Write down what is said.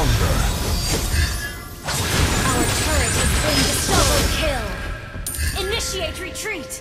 stronger. Our turret has been double kill. Initiate retreat.